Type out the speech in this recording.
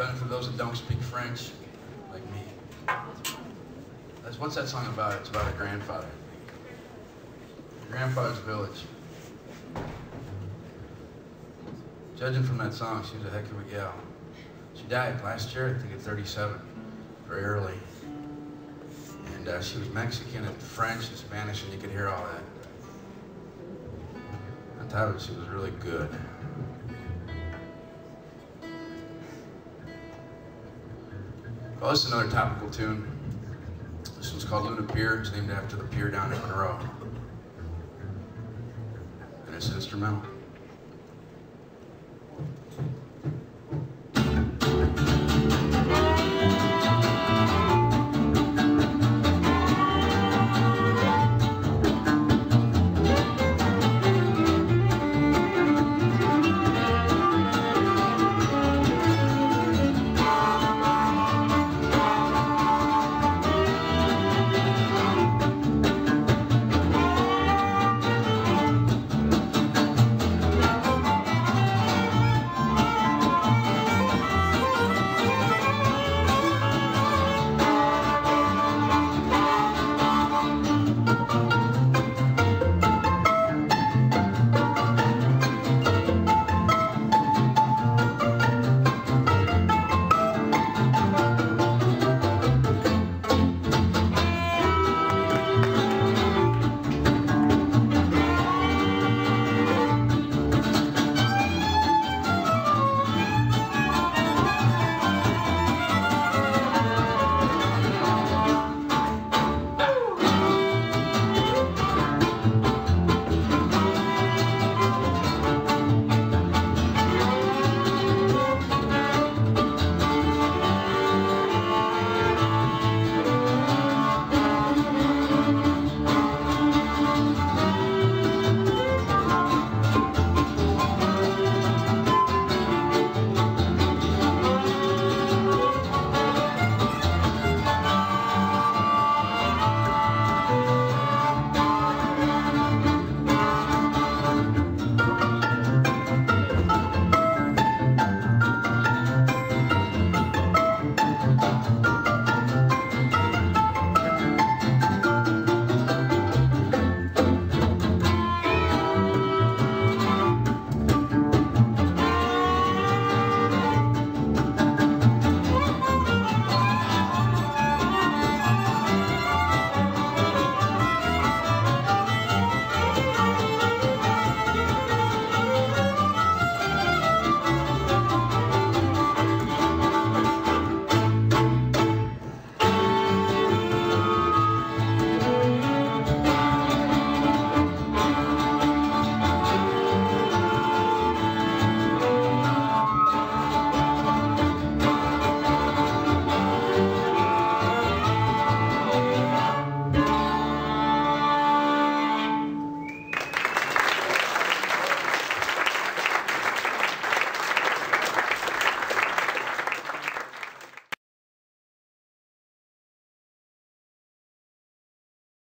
benefit of those that don't speak French, like me. That's, what's that song about? It's about a grandfather. Grandfather's village. Judging from that song, she was a heck of a gal. She died last year, I think at 37, very early. And uh, she was Mexican and French and Spanish, and you could hear all that. I thought she was really good. Well, this is another topical tune. This one's called Luna Pier. It's named after the pier down in Monroe. And it's instrumental.